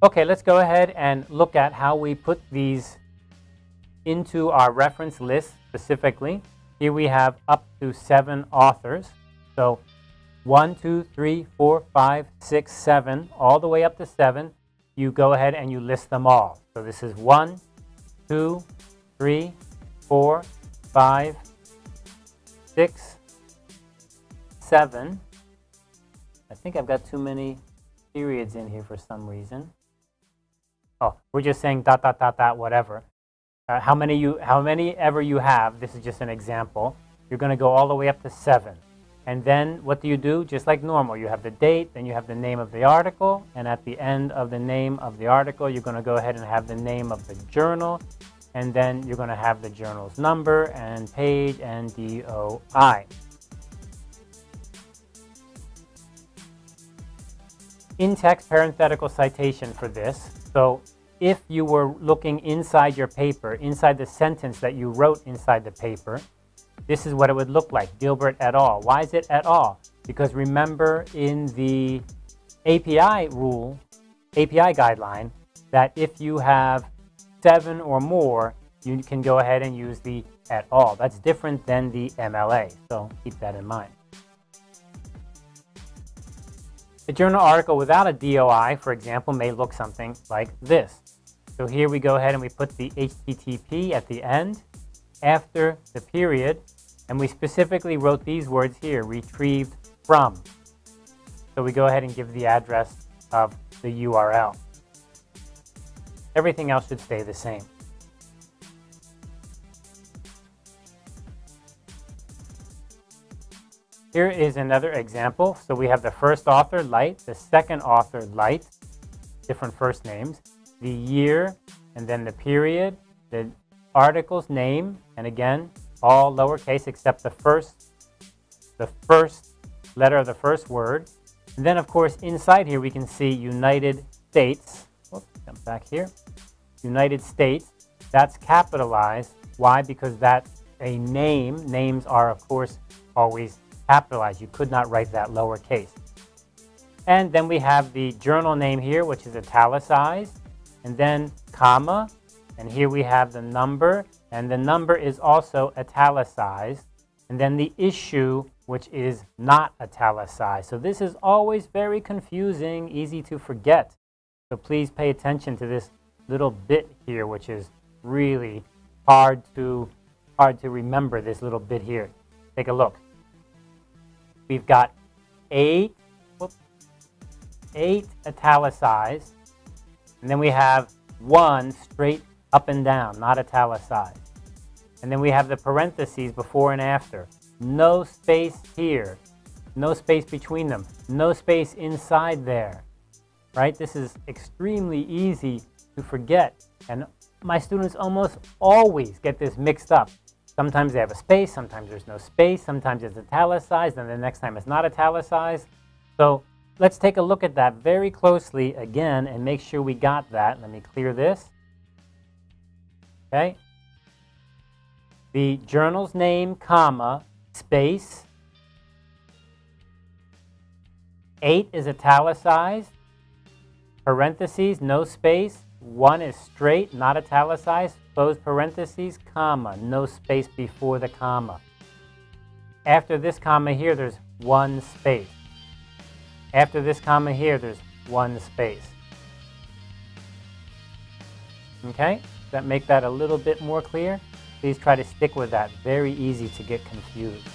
Okay, let's go ahead and look at how we put these into our reference list specifically. Here we have up to seven authors. So one, two, three, four, five, six, seven, all the way up to seven. You go ahead and you list them all. So this is one, two, three, four, five, six, seven. I think I've got too many periods in here for some reason. Oh, we're just saying dot, dot, dot, dot, whatever. Uh, how many you, how many ever you have, this is just an example. You're going to go all the way up to seven. And then what do you do? Just like normal, you have the date, then you have the name of the article, and at the end of the name of the article, you're going to go ahead and have the name of the journal, and then you're going to have the journal's number and page and DOI. In-text parenthetical citation for this. So if you were looking inside your paper, inside the sentence that you wrote inside the paper, this is what it would look like, Gilbert et al. Why is it et al? Because remember in the APA rule, APA guideline, that if you have seven or more, you can go ahead and use the et al. That's different than the MLA, so keep that in mind. A journal article without a DOI, for example, may look something like this. So here we go ahead and we put the HTTP at the end after the period, and we specifically wrote these words here, retrieved from. So we go ahead and give the address of the URL. Everything else should stay the same. Here is another example. So we have the first author, Light, the second author, Light, different first names the year, and then the period, the article's name, and again, all lowercase except the first, the first letter of the first word. And then, of course, inside here we can see United States. Whoops, jump back here. United States. That's capitalized. Why? Because that's a name. Names are, of course, always capitalized. You could not write that lowercase. And then we have the journal name here, which is italicized and then comma, and here we have the number, and the number is also italicized, and then the issue, which is not italicized. So this is always very confusing, easy to forget. So please pay attention to this little bit here, which is really hard to, hard to remember, this little bit here. Take a look. We've got eight, whoops, eight italicized, and then we have one straight up and down, not italicized. And then we have the parentheses before and after. No space here. No space between them. No space inside there. Right? This is extremely easy to forget. And my students almost always get this mixed up. Sometimes they have a space, sometimes there's no space, sometimes it's italicized, and the next time it's not italicized. So Let's take a look at that very closely again and make sure we got that. Let me clear this. Okay. The journal's name, comma, space. 8 is italicized. Parentheses, no space. 1 is straight, not italicized. Close parentheses, comma, no space before the comma. After this comma here, there's one space. After this comma here, there's one space. Okay? Does that make that a little bit more clear? Please try to stick with that. Very easy to get confused.